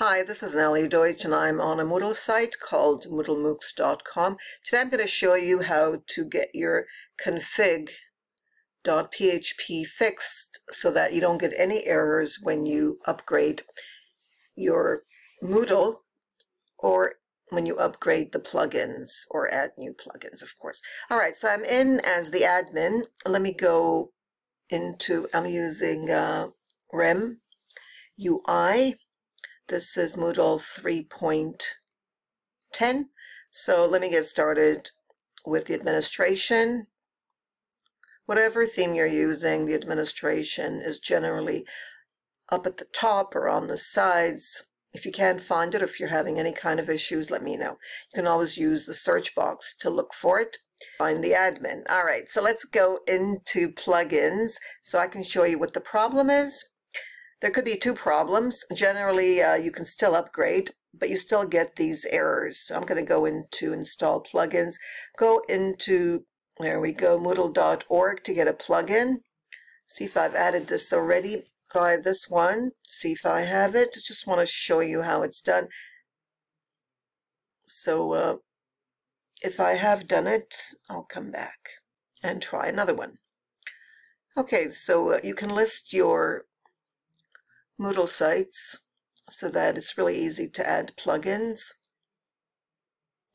Hi, this is Nellie Deutsch and I'm on a Moodle site called moodlemoocs.com. Today I'm going to show you how to get your config.php fixed so that you don't get any errors when you upgrade your Moodle or when you upgrade the plugins or add new plugins, of course. All right, so I'm in as the admin. Let me go into, I'm using uh, REM UI this is Moodle 3.10. So let me get started with the administration. Whatever theme you're using, the administration is generally up at the top or on the sides. If you can't find it, if you're having any kind of issues, let me know. You can always use the search box to look for it. Find the admin. All right, so let's go into plugins so I can show you what the problem is there could be two problems. Generally, uh, you can still upgrade, but you still get these errors. So I'm going to go into install plugins, go into, there we go, moodle.org to get a plugin. See if I've added this already. Try this one, see if I have it. Just want to show you how it's done. So uh, if I have done it, I'll come back and try another one. Okay, so uh, you can list your Moodle sites so that it's really easy to add plugins,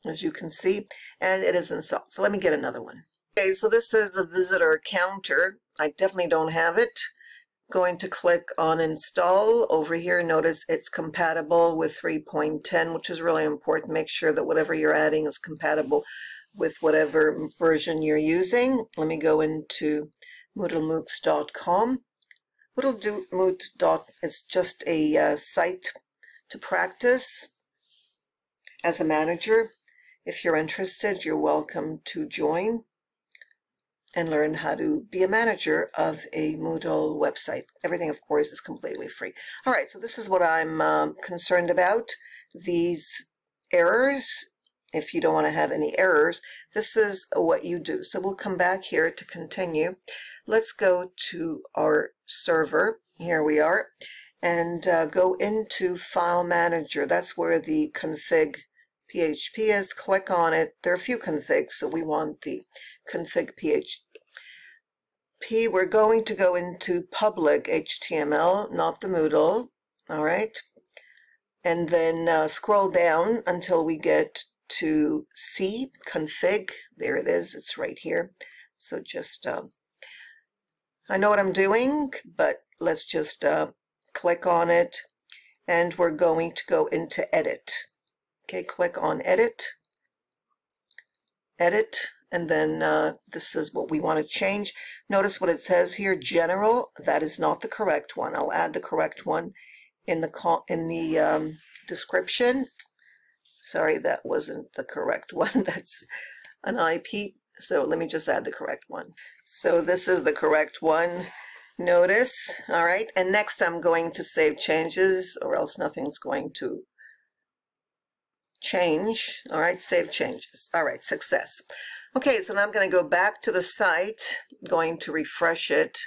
as you can see, and it is installed. So let me get another one. Okay, so this is a visitor counter. I definitely don't have it. Going to click on install over here. Notice it's compatible with 3.10, which is really important. Make sure that whatever you're adding is compatible with whatever version you're using. Let me go into moodlemoocs.com Moodle is just a uh, site to practice as a manager. If you're interested, you're welcome to join and learn how to be a manager of a Moodle website. Everything, of course, is completely free. All right, so this is what I'm um, concerned about. These errors if you don't want to have any errors, this is what you do. So we'll come back here to continue. Let's go to our server. Here we are. And uh, go into File Manager. That's where the config PHP is. Click on it. There are a few configs, so we want the config PHP. We're going to go into public HTML, not the Moodle. All right. And then uh, scroll down until we get to C config. There it is. It's right here. So just, uh, I know what I'm doing, but let's just uh, click on it. And we're going to go into edit. Okay, click on edit. Edit. And then uh, this is what we want to change. Notice what it says here, general. That is not the correct one. I'll add the correct one in the in the um, description. Sorry, that wasn't the correct one. That's an IP. So let me just add the correct one. So this is the correct one. Notice, all right. And next I'm going to save changes or else nothing's going to change. All right, save changes. All right, success. Okay, so now I'm going to go back to the site, going to refresh it.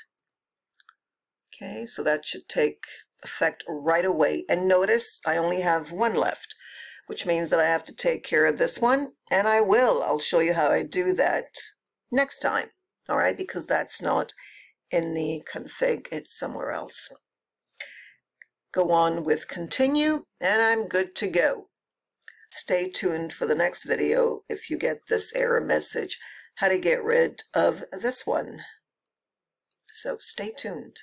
Okay, so that should take effect right away. And notice I only have one left which means that I have to take care of this one, and I will. I'll show you how I do that next time, all right, because that's not in the config, it's somewhere else. Go on with continue, and I'm good to go. Stay tuned for the next video if you get this error message, how to get rid of this one. So stay tuned.